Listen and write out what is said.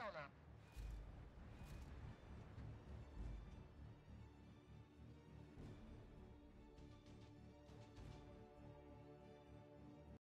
到了